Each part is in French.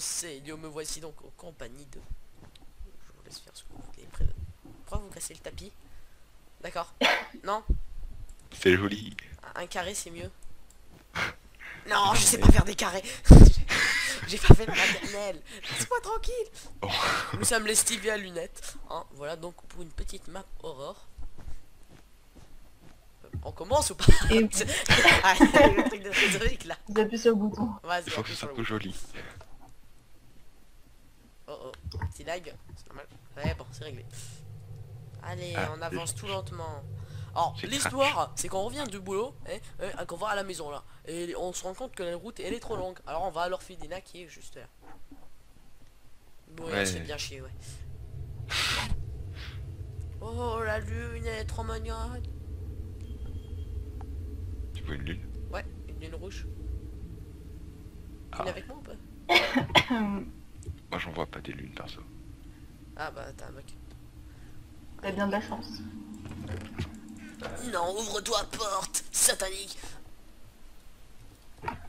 c'est Léo, me voici donc en compagnie de... Je vous laisse faire ce que vous voulez. Pourquoi vous cassez le tapis D'accord. Non C'est joli. Un carré c'est mieux. Non, je sais pas faire des carrés. J'ai pas fait la maternelle. Laisse-moi tranquille. Oh. Nous sommes les Stevie à lunettes. Hein, voilà donc pour une petite map Aurore. Euh, On commence ou pas? Et Ah, il y a le truc de Cédric là. vous appuyez sur le bouton. Vas-y, Il faut que ce soit tout joli. Lag, c'est normal. Ouais bon, c'est réglé. Allez, Ah, on avance tout lentement. Alors, l'histoire, c'est qu'on revient du boulot, hein, hein, qu'on va à la maison là. Et on se rend compte que la route, elle est trop longue. Alors on va à l'orphelinat qui est juste là. Bon, Ouais. fait bien chier, ouais. Oh, la lune, elle est trop mignonne. Tu veux une lune? Ouais, une lune rouge. Tu Ah. avec moi ou pas? Moi j'en vois pas des lunes perso. Ah bah, t'as un mec. T'as bien de la chance. Non, ouvre-toi porte, satanique.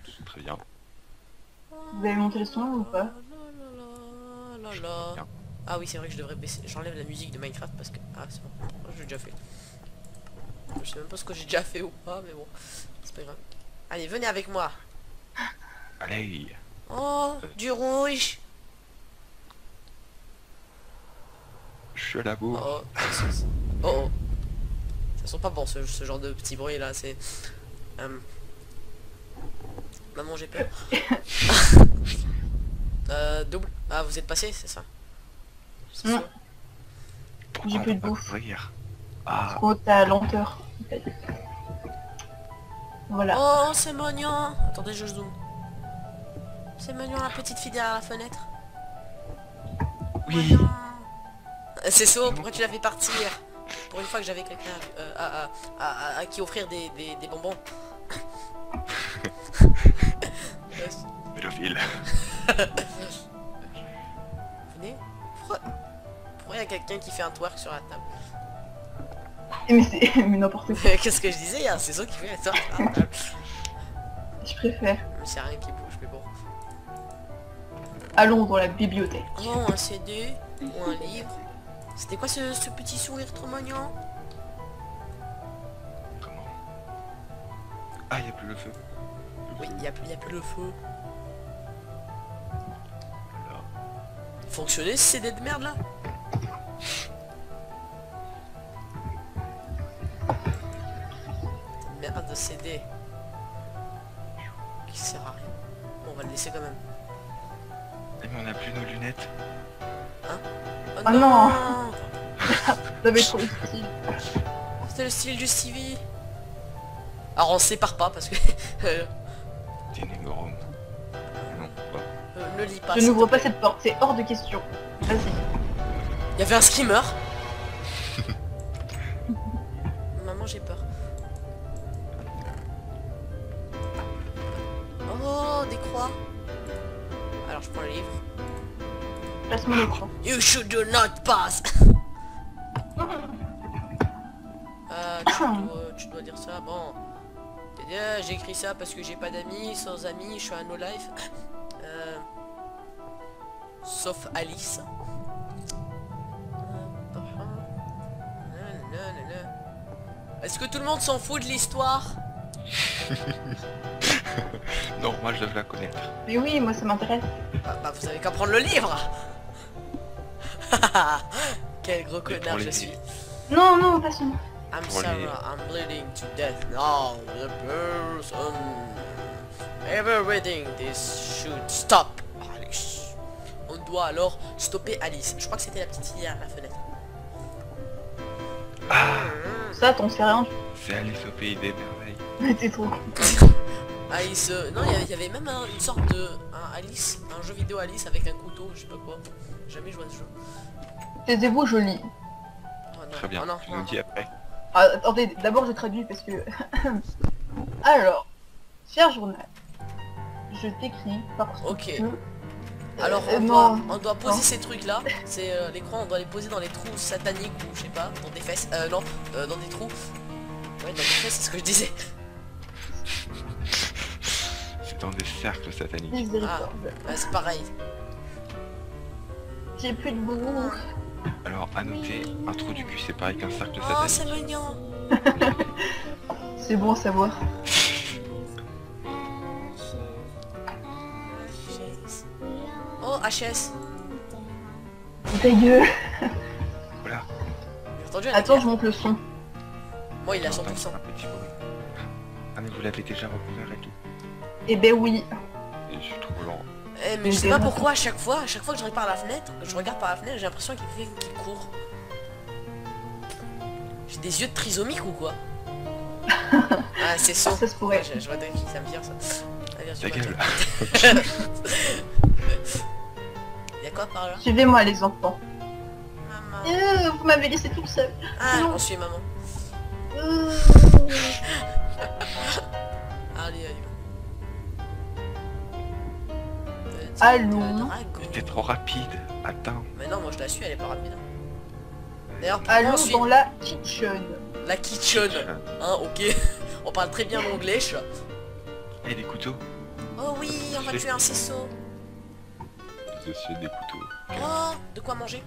C'est très bien. Vous avez monté le son ou pas? La, la, la. Ah oui, c'est vrai que je devrais baisser. J'enlève la musique de Minecraft parce que... Ah, c'est bon. Oh, je l'ai déjà fait. Je sais même pas ce que j'ai déjà fait ou pas, mais bon. C'est pas grave. Allez, venez avec moi. Allez Oh, du rouge. Je suis à la bourre. Oh, oh. oh, oh. Ça sent pas bon ce, ce genre de petit bruit là, c'est... Euh, Maman, j'ai peur. euh, double. Ah, vous êtes passé, c'est ça? C'est ça? Pourquoi j'ai plus de bouffe. Ah, qu'on ta lenteur. Voilà. Oh, c'est mignon Attendez, je zoome. C'est mignon la petite fille derrière la fenêtre. oui Mignon. C'est ça, pourquoi tu l'as fait partir Pour une fois que j'avais quelqu'un euh, à, à- à- à- à qui offrir des, des- des bonbons. Pédophile. Venez. Pourquoi Pourquoi il y a quelqu'un qui fait un twerk sur la table Mais c'est mais n'importe quoi. Qu'est-ce que je disais hein C'est ça qui fait un twerk sur la table. Je préfère. Mais c'est rien qui bouge, mais bon. Allons dans la bibliothèque. Oh, un CD ou un livre. C'était quoi ce, ce petit sourire trop mignon Comment Ah, il a plus le feu. Oui, il y a, plus- y a plus le feu. Alors, Fonctionnait ce CD de merde là Merde de CD. Qui sert à rien. Bon, on va le laisser quand même. Eh, mais on a plus nos lunettes. Oh Ah non. Vous avez trop le style. C'était le style du Stevie. Alors on se sépare pas parce que... euh, Ténébrum. Non, pas. euh, ne lis pas. Je n'ouvre pas cette porte, c'est hors de question. Vas-y. Il y avait un skimmer. Maman, j'ai peur. Oh, des croix. Alors, je prends le livre. Place-moi l'écran. You should do not pass. tu, dois, tu dois dire ça. Bon. Dit, J'ai écrit ça parce que j'ai pas d'amis. Sans amis, je suis un no life. Euh, sauf Alice. Est-ce que tout le monde s'en fout de l'histoire? Non, moi je devrais la connaître. Mais oui, moi ça m'intéresse. bah, bah, vous avez qu'à prendre le livre Quel gros connard je suis. Non, non, pas seulement. I'm Pour les- Sarah, I'm bleeding to death now. The person ever reading this should stop. Alice. On doit alors stopper Alice. Je crois que c'était la petite fille à la fenêtre. Ça, t'en sais rien. C'est Alice au pays des merveilles. Mais t'es trop con. Alice, euh, non, il y avait- il y avait même un- une sorte de un Alice, un jeu vidéo Alice avec un couteau, je sais pas quoi. Jamais joué à ce jeu. Taisez-vous, joli. Oh non, Très bien. oh non, tu oh nous non. dis après. Ah, attendez, d'abord je traduis parce que... Alors, cher journal, je t'écris parce Ok. que... Alors Euh, on, non. doit, on doit poser Non. ces trucs là, c'est euh, les croix on doit les poser dans les trous sataniques ou je sais pas, dans des fesses, euh non, euh, dans des trous. Ouais dans des fesses c'est ce que je disais. C'est dans des cercles sataniques. Ouais, c'est pareil. J'ai plus de bouffe. Alors, à noter, un trou du cul, c'est pareil qu'un cercle Oh, c'est mignon. C'est bon à savoir. Oh, HS. Ta gueule. Voilà. J'ai entendu un Attends, je monte le son. Moi, il a J'entends 100%. Un petit bruit. Ah, mais vous l'avez déjà recouvert et tout. Eh ben oui. Et je suis trop lent. Eh, mais je sais pas pourquoi, à chaque fois, à chaque fois que je regarde par la fenêtre, je regarde par la fenêtre, j'ai l'impression qu'il fait qu'il court. J'ai des yeux de trisomique ou quoi? Ah, c'est ça. Ça se pourrait. Ouais, je, je vois de qui ça me vient ça. Ta gueule. Y'a quoi par là? Suivez-moi les enfants. Maman. Euh, vous m'avez laissé toute seule. Ah, non. on suit maman. Euh, Allez, allez. Allons. T'es trop rapide. Attends. Mais non, moi je la suis, elle est pas rapide. hein. D'ailleurs, pour Allons ensuite, dans la kitchen. la kitchen. Hein, ok. On parle très bien l'anglais. je- Et les couteaux Oh oui, on va tuer un. Je suis des couteaux. Oh, de quoi manger?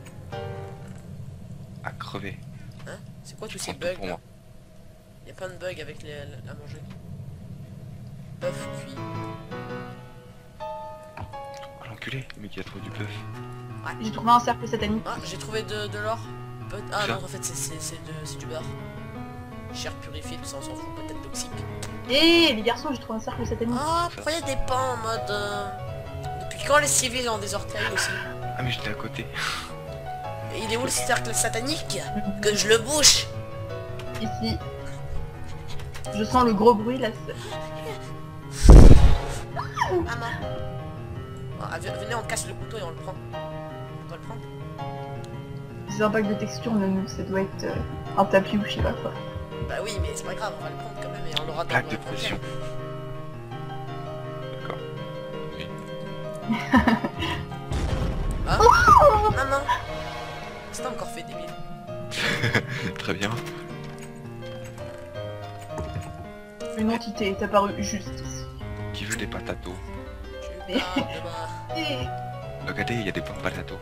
À crever. Hein? C'est quoi tous Tu ces bugs pour là? moi. Il y a plein de bugs avec les, la manger. Bœuf cuit. Mec qui a trop du bœuf. J'ai trouvé un cercle satanique. Ah, j'ai trouvé de, de l'or. Peut- Ah non, en fait, c'est- du beurre. Cher purifié, tout ça, on s'en fout, peut-être toxique. Et les garçons, j'ai trouvé un cercle satanique. Ah, pourquoi il y a des pains en mode... euh, Depuis quand les civils ont des orteils aussi Ah mais j'étais à côté. Et il est où le cercle satanique Que je le bouche Ici. Je sens le gros bruit là. Maman ah, Venez, on casse le couteau et on le prend. On va le prendre C'est un pack de texture, mais non, ça doit être euh, un tapis ou je sais pas quoi. Bah oui, mais c'est pas grave, on va le prendre quand même et on l'aura dans le de pression. D'accord. Ah Maman C'est encore fait, débile. Très bien. Une entité est apparue juste ici. Qui veut des patatos? Tu Regardez, il y a des pommes patatos.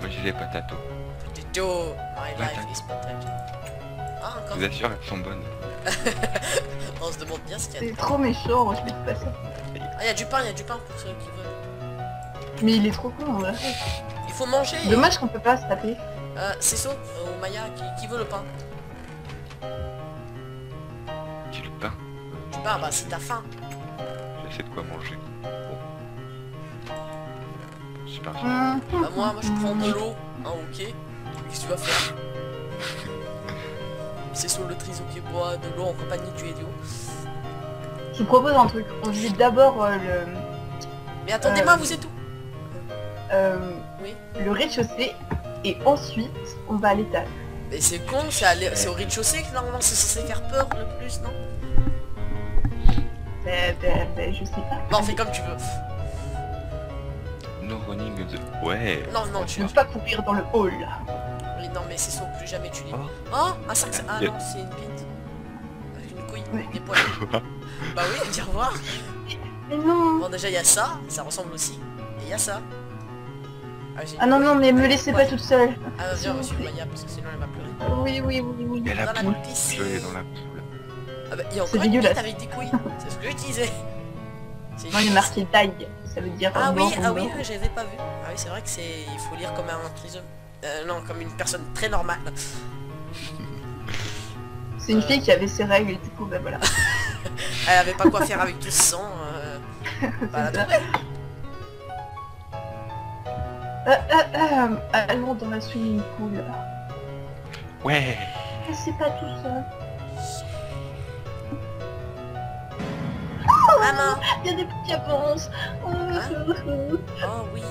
Moi j'ai des patatos. Potato My life is potato. Ah, Je encore vous assure, elles sont bonnes. On se demande bien ce qu'il y a. c'est trop méchant, je fais pas ça. Ah, il y a du pain, il y a du pain pour ceux qui veulent. Mais il est trop con, là. Il faut manger Dommage qu'on peut pas se taper. Euh, c'est ça, euh, ou Maya, qui, qui veut le pain? Qui le pain? Du pain, bah c'est ta faim. J'essaie de quoi manger. Super. Bah moi, moi je prends de l'eau, hein, ok. Qu'est-ce que tu vas faire? C'est sur le triso qui boit de l'eau en compagnie du Helio. Je vous propose un truc. On vit d'abord euh, le, Mais attendez-moi, Euh, vous êtes où? euh, Oui. le rez-de-chaussée et ensuite on va à l'étage. Mais c'est con, c'est au rez-de-chaussée que normalement c'est censé faire peur le plus, non? Ben, ben, ben, je sais pas. Bon, on fait comme tu veux. Ouais. Non, non, tu Je ne veux pas courir dans le hall. Oui, non, mais c'est ça, plus jamais tu lis. Oh. Oh, un sac, ah non, c'est une bite. Avec une couille, Oui. avec des poils. bah oui, dis au revoir. Mais non Bon, déjà, il y a ça, ça ressemble aussi. Et il y a ça. Ah, Ah non, non, mais me laissez pas toute seule. Ah, viens, s'il vous monsieur. Maya, parce que sinon elle va pleurer. Oui, oui, oui, oui. Et la Dans la poule. piscine. Je vais aller dans la poule. Ah bah, il y a encore une bite avec des couilles. C'est ce que je disais. C'est Non, il est juste- marqué taille. Ça veut dire... Ah euh, oui, mort, ah oui, ah, j'avais pas vu. Ah oui, c'est vrai que c'est... Il faut lire comme un trisome. Euh, non, comme une personne très normale. C'est une fille qui avait ses règles et du coup, ben voilà. Elle avait pas quoi faire avec tout ce sang. euh, bah, C'est la ça. Euh, euh, euh, allons dans la swimming pool. Ouais. Laissez pas tout seul. Maman Il y a des petits avances. Oh, Hein oh, oh. Oh oui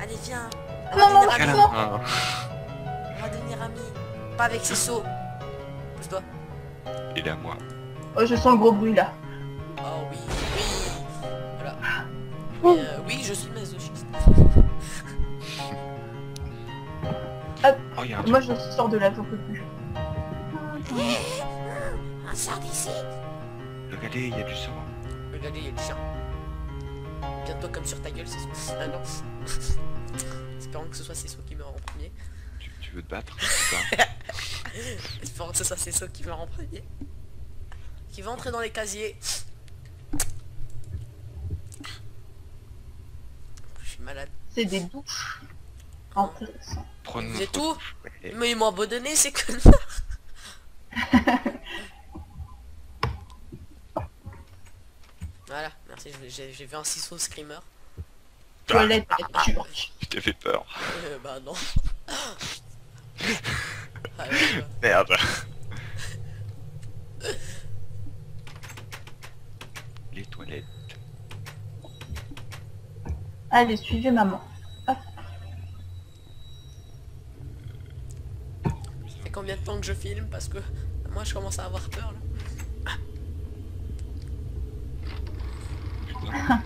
Allez, viens On va Maman, devenir amis. On va devenir amis. Pas avec ces sauts. Pousse-toi. Il est à moi. Oh, je sens le gros bruit là. Oh oui, oui. Voilà. Oh. Mais, euh, oui, je suis masochiste. Oh, il y a un truc. Moi, je sors de là, j'en peux plus. On sort d'ici. Regardez, il y a du sang. Regardez, il y a le chien. Bientôt comme sur ta gueule, c'est Ah non. Espérons que ce soit Cesso qui meurt en premier. Tu, tu veux te battre Espérons que ce soit Cesso qui meurt en premier. Qui va entrer dans les casiers. Je suis malade. C'est des. Prenons C'est tout. Mais ils m'ont abandonné, c'est que... voilà, merci, j'ai- j'ai j'ai vu un ciseau screamer. Toilette turque. Je t'ai fait peur. Euh, bah non. Ah, ouais. Merde. Les toilettes. Allez, suivez maman. Ça fait combien de temps que je filme? Parce que moi je commence à avoir peur là. Putain.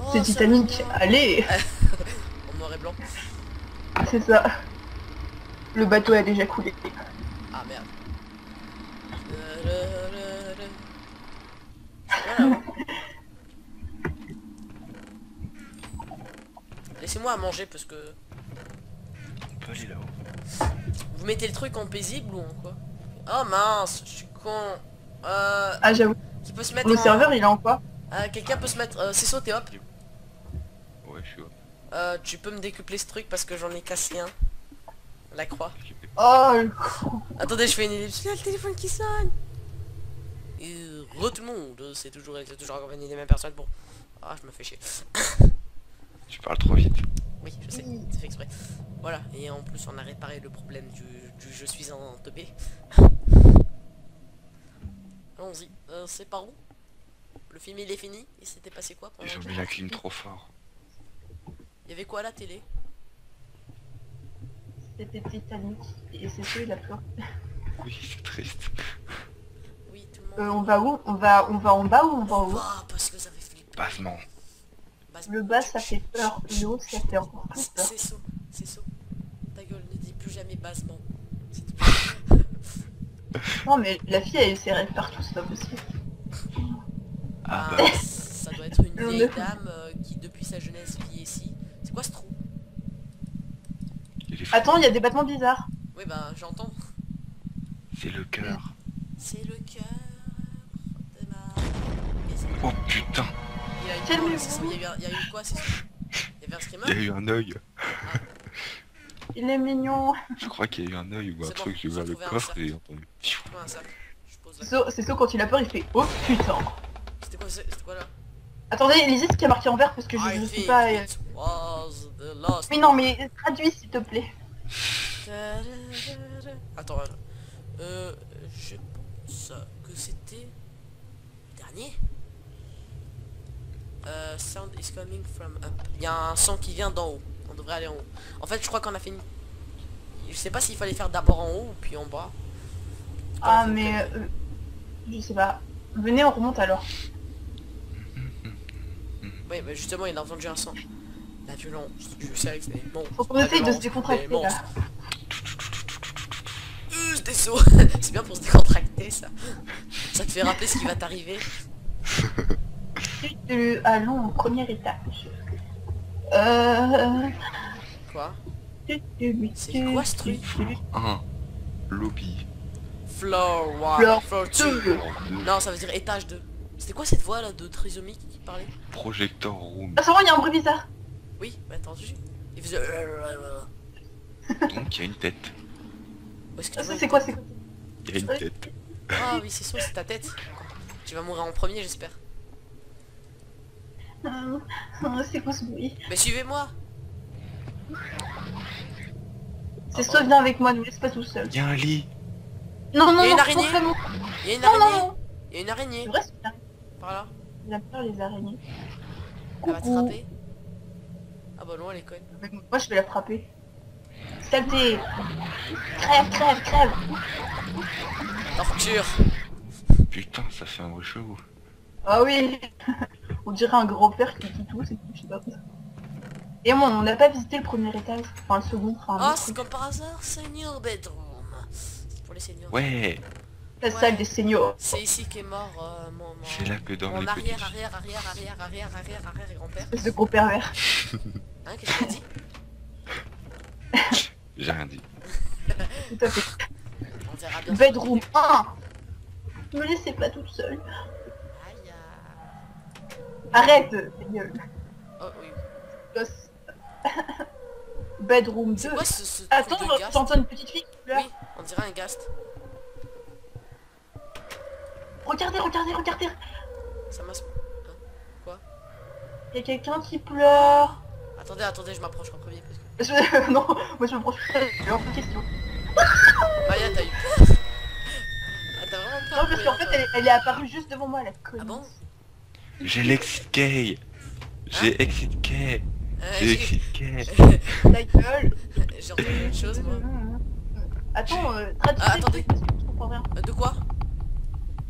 Oh, C'est Titanic. Allez, En noir et blanc. c'est ça. Le bateau a déjà coulé. Ah merde. Voilà. Laissez-moi à manger parce que... On peut aller là-haut. Vous mettez le truc en paisible ou en quoi? Oh mince, je suis con. Euh... Ah, j'avoue. Qui peut se mettre Le en- serveur, il est en quoi? Euh, Quelqu'un peut se metêtre... Euh, c'est sauté hop. Ouais, je suis au... Euh, tu peux me décupler ce truc parce que j'en ai cassé un. La croix. Oh, le con. Attendez, je fais une ellipse. Il y a le téléphone qui sonne. Et re tout le monde, c'est toujours, c'est toujours accompagné des mêmes personnes. Bon. Ah, je me fais chier. Tu parles trop vite. Oui, je sais, c'est fait exprès. Voilà, et en plus on a réparé le problème du, du je suis en teubé. Allons-y, Euh, c'est par où? Le film il est fini? Il s'était passé quoi pendant Ils ont mis la clim trop fort. Il y avait quoi à la télé? C'était Titanic. Et c'est celui la peur. Oui, c'est triste. Oui, tout le monde. Euh, on va où? On va, on va en bas ou on va en haut? Ah, parce que ça fait flipper. Basement. Bas- Le bas, ça fait peur. Le haut, ça fait encore plus peur. C'est saut, c'est saut. Ta gueule, ne dis plus jamais tout. Non, mais la fille, elle essaierait de partout, c'est pas possible. Ah Ah, bah. ça doit être une Le vieille dame euh, qui depuis sa jeunesse vit ici. C'est quoi ce trou Il. Attends, il y a des battements bizarres. Oui bah j'entends. C'est le cœur. C'est le cœur de ma... Oh putain. Il y a eu quoi, il y a eu- il y a eu quoi c'est ça? Il y avait un screamer Il y a eu un œil. Il est mignon. Je crois qu'il y a eu un œil ou un bon, truc. J'ai ouvert le coffre et entendu. C'est ça- quand il a peur, il fait Oh putain. C'était quoi, quoi là? Attendez, lisez ce qui est marqué en vert parce que je ne sais pas. euh. Mais non, mais traduis s'il te plaît. Attends, attends. Euh, je pense que c'était... Dernier Euh, sound is coming from up. Il y a un son qui vient d'en haut. On devrait aller en haut. En fait, je crois qu'on a fait une... Je sais pas s'il fallait faire d'abord en haut ou puis en bas. Ah, mais. euh, je sais pas. Venez, on remonte alors. Oui, mais justement, il a entendu un son. La violence du sexe des monstres. Faut qu'on essaye de se décontracter des là. monstres. Euh, des sauts C'est bien pour se décontracter, ça. Ça te fait rappeler ce qui va t'arriver. Euh, Allons au premier étage. Euh. Quoi? C'est C'est quoi ce truc? Un. Lobby. Floor 1, Floor floor 2. deux. Non, ça veut dire étage 2. C'était quoi cette voix là de trisomique qui parlait? Projector room. Ah, c'est vrai, il y a un bruit bizarre. Oui, bah entendu. Il faisait... Donc il y a une tête. Où est-ce que Ah, tu c'est quoi C'est quoi? Il y a une tête. Ah oui, c'est ça, c'est ta tête. Tu vas mourir en premier, j'espère. Euh, euh, C'est quoi ce bruit? Mais suivez-moi C'est soit viens avec moi, ne laisse pas tout seul. Il y a un lit. Non, non, Il y a une non, araignée vraiment. Il y a une Non, non, araignée non. Il y a une araignée C'est vrai, c'est bien. Par là Il a peur les araignées. Elle va te Coucou. frapper Ah bah non, elle est conne. Mais Moi, je vais la frapper. Saleté Crève, crève, crève Torture Putain, ça fait un bruit chelou. Ah oui On dirait un gros père qui dit tout, c'est tout, je sais pas. Et moi, on n'a pas visité le premier étage. Enfin, le second. Enfin, Ah, le c'est truc. comme par hasard, senior bedroom C'est pour les seniors. Ouais. La Ouais. salle des seniors. C'est ici qu'est mort euh, mon, mon, C'est là que dorment mon les arrière, petits. arrière, arrière, arrière, arrière, arrière, arrière, grand-père. Ce gros pervers. Hein, qu'est-ce que tu dit? J'ai rien dit. Tout à fait. On verra bien. Bedroom 1. Me laissez pas toute seule. Aïe, aïe. Arrête. Oh oui. Gosse. Bedroom 2. C'est quoi ce, ce Attends, de j'entends une petite fille. Oui, on dirait un gast. Regardez, regardez, regardez. Ça m'a... Il y a quelqu'un qui pleure. Attendez, attendez, je m'approche en premier parce que... Je- non, moi je prends je leur pose question. Maya, t'as eu peur Ah, t'as vraiment peur Non, parce qu'en fait, elle, elle est apparue juste devant moi, la connasse. Ah bon J'ai l'exit key. J'ai exit key. Euh, J'ai j'ai exit key. Ta gueule. j'ai entendu une chose, moi. Attends, euh, traduis Ah, attendez. trucs, parce que je comprends rien. Euh, de quoi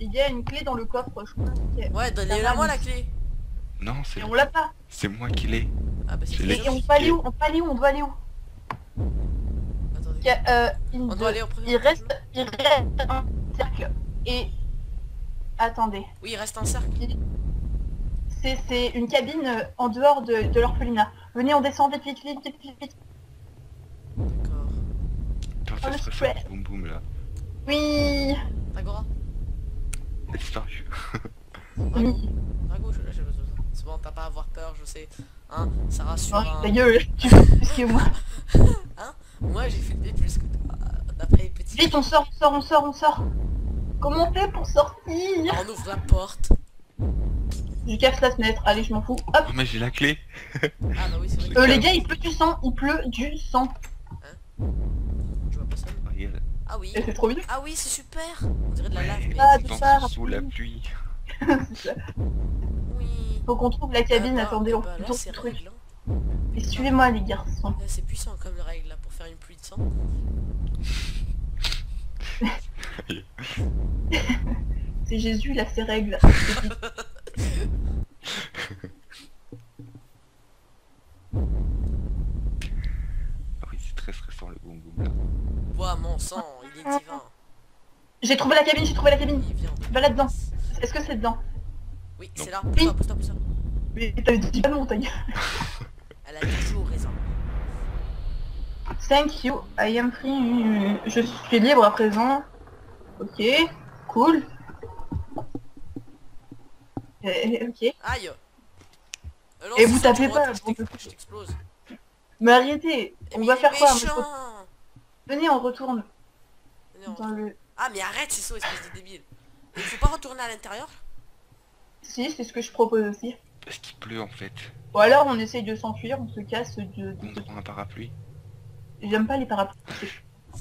Il y a une clé dans le coffre, je crois. Ouais, donnez-la moi la clé. Non, c'est Et on l'a pas. c'est moi qui l'ai. Ah bah c'est Et, on peut aller où On peut aller où On doit aller où Attendez. Il y a, euh, une On doit aller au premier. il reste, il reste un cercle. Et attendez, Oui, il reste un cercle. c'est c'est une cabine euh, en dehors de, de l'orphelinat. Venez, on descend vite, vite, vite, vite, vite, vite. D'accord. Oh. Boum boum là. Oui, Agora a disparu. Drago, je. C'est bon, t'as pas à avoir peur, je sais. Hein, ça rassure. Oh, hein. ta gueule, tu fais plus que moi. Moi, j'ai fait des plus que toi. D'après les petits. Vite, on sort, on sort, on sort, on sort. Comment on fait pour sortir? On ouvre la porte. Je casse la fenêtre, allez, je m'en fous. Hop. Oh mais j'ai la clé. Ah bah oui, c'est vrai. Euh, les gars, il pleut du sang, il pleut du sang. Je vois pas ça. Regarde. Ah oui. Et c'est trop bien. Ah oui, c'est super. On dirait de la lave. mais Ah, tout ça, sous la pluie. Ça. Oui. Faut qu'on trouve la cabine, Ah attendez, on bah, là, le truc. Et suivez-moi les garçons. Là, C'est puissant comme règle là pour faire une pluie de sang. C'est Jésus, là, ses règles. Ah oui, c'est très stressant le boum boum là. Bois mon sang, il est divin. J'ai trouvé la cabine, j'ai trouvé la cabine. Va là-dedans. Est-ce que c'est dedans Oui, c'est là. Pousse-toi, pousse-toi, pousse-toi. Mais t'avais dit pas non, ta gueule. Elle a toujours raison. Thank you, I am free. Je suis libre à présent. Ok, cool. Euh, ok. Aïe Euh, non, Et c'est vous ça, tapez pas, bon, je t'explose. Mais arrêtez, Eh, on mais va faire quoi je- Venez, on retourne Dans le... Ah mais arrête, c'est ça, espèce de débile. Il faut pas retourner à l'intérieur Si, c'est ce que je propose aussi. Parce qu'il pleut en fait. Ou alors on essaye de s'enfuir, on se casse de... On de- prend un parapluie. J'aime pas les parapluies.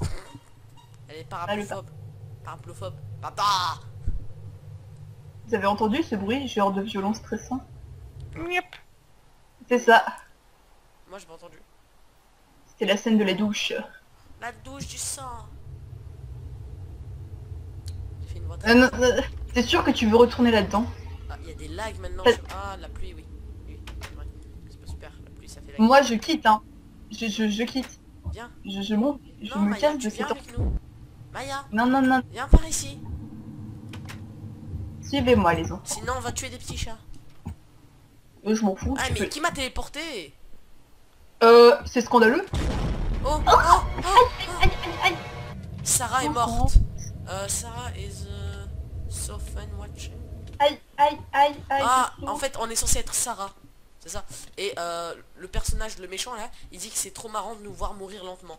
Elle est Ah, le parapluophobe. Parapluophobe. Papa Vous avez entendu ce bruit, genre de violon stressant Yep. C'est ça, Moi j'ai pas entendu. c'était la scène de la douche. La douche du sang. J'ai fait une voix Euh, euh, T'es sûr que tu veux retourner là-dedans Ah, il y a des lags maintenant. Euh. sur- Ah, la pluie, oui. Oui, c'est pas super, la pluie ça fait lag. Moi je quitte, hein. Je, je, je quitte. Viens. Je, je monte, je non, me Maya, casse tu de viens cette... avec nous. Maya, Non, non, non, viens par ici. suivez-moi les enfants. Sinon on va tuer des petits chats. Euh, je m'en fous. Ah tu mais peux- qui m'a téléporté? Euh, c'est scandaleux. Oh, oh, oh, oh. Aïe, aïe, aïe. Sarah est morte. Euh, Sarah is uh, so fun watching. Aïe, aïe, aïe, aïe. Ah, en fait, on est censé être Sarah. C'est ça. Et euh, le personnage, le méchant là, il dit que c'est trop marrant de nous voir mourir lentement.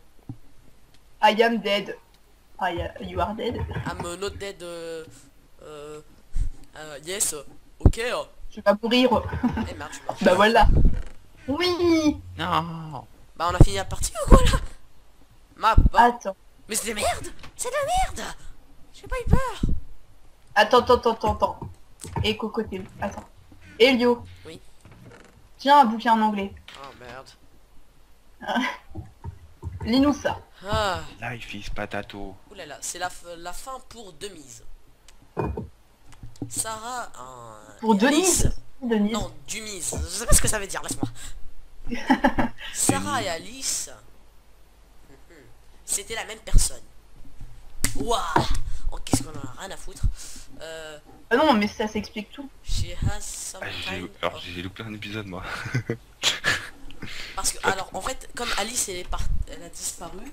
I am dead. I, uh, you are dead. I'm uh, not dead. Euh, euh, euh, yes. Ok. Je vais mourir. Eh suis mort. bah voilà. Oui. Non. Bah on a fini la partie ou quoi là? Ma bah. Attends. Mais c'est de la merde C'est de la merde J'ai pas eu peur Attends, attends, attends, attends, attends. Et cocoté. Attends. Elio. Oui. Tiens un bouquin en anglais. Oh merde. Lis-nous ça. Ah, Life is patato. oulala, c'est la, la fin pour Demise. Sarah, un... Pour Denise Denise. Non, Dumise. Je sais pas ce que ça veut dire, laisse-moi. Sarah et Alice, mhm, c'était la même personne. Waouh Oh, qu'est-ce qu'on en a rien à foutre. Euh, Ah non, mais ça s'explique tout. she has some Ah, j'ai- kind alors of- j'ai loupé un épisode moi. Parce que, alors, en fait, comme Alice, elle, est par- elle a disparu,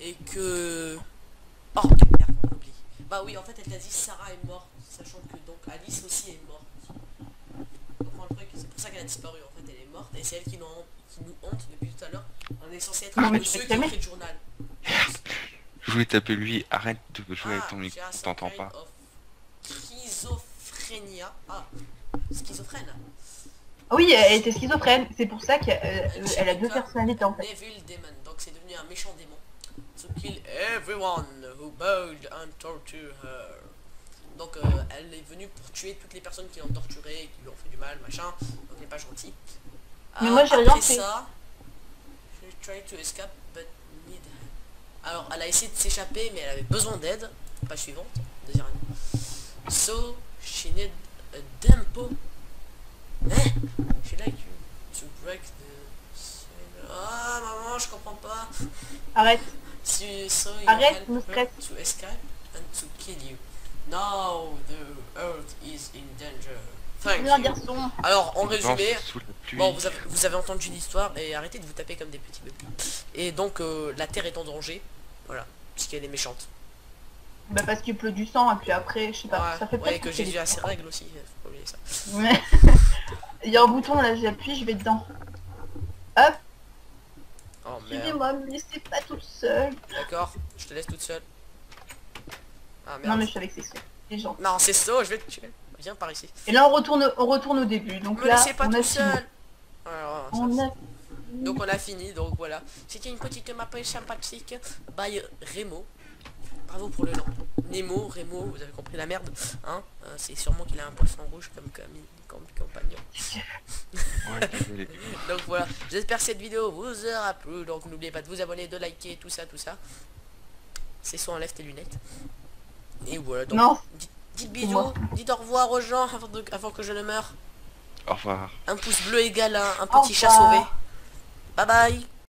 et que... Oh, merde, on oublie. Bah oui, en fait, elle t'a dit Sarah est morte, sachant que donc Alice aussi est morte. Tu comprends le truc C'est pour ça qu'elle a disparu, en fait, elle est morte, et c'est elle qui nous, hante, qui nous hante depuis tout à l'heure. On est censé être Non, un mais qui a sais écrit le journal. Je voulais taper lui, arrête de jouer avec ton Ah, micro, on t'entend pas. Schizophrénia. Ah, schizophrène. Ah Oui, elle était schizophrène, c'est pour ça qu'elle euh, elle a deux personnalités en fait. Neville Demon, donc c'est devenu un méchant démon. To kill everyone who bowed and torture her. Donc euh, elle est venue pour tuer toutes les personnes qui l'ont torturée, qui lui ont fait du mal, machin. Donc elle n'est pas gentille. Mais Euh, moi, j'ai après rien fait. ça, she tried to escape. Alors elle a essayé de s'échapper mais elle avait besoin d'aide. Page suivante, deuxième. So she need a tempo. Eh She like you to break the... Ah maman, je comprends pas. Arrête. So, so you Arrête, help her to escape and to kill you. Now the earth is in danger. Alors en résumé, bon vous avez, vous avez entendu l'histoire et arrêtez de vous taper comme des petits bébés. Et donc euh, la terre est en danger. Voilà, puisqu'elle est méchante. Bah parce qu'il pleut du sang et puis après, je sais pas, Ouais, ça fait ouais, presque que Jésus a ses règles aussi, faut pas oublier ça. Ouais. Il y a un bouton là, j'appuie, je vais dedans. Hop, Oh merde. suivez-moi, me laissez pas toute seule. D'accord, je te laisse toute seule. Ah Non mais je suis avec ces les gens. Non, c'est ça, je vais te tuer. Viens par ici. Et là on retourne, on retourne au début. Donc Me là, laissez pas on a tout fini. seul. Alors, ça, On a Donc on a fini, donc voilà. C'était une petite map sympathique by Remo. Bravo pour le nom. Nemo, Remo, vous avez compris la merde. Hein Euh, C'est sûrement qu'il a un poisson rouge comme, comme, comme compagnon. Ouais. Donc voilà, j'espère que cette vidéo vous aura plu. Donc n'oubliez pas de vous abonner, de liker, tout ça, tout ça. C'est soit enlève tes lunettes. Et voilà, donc Non, dites, bisous, dites au revoir aux gens avant, de- avant que je ne meure. Au revoir. Un pouce bleu égale un, un petit chat sauvé. Bye bye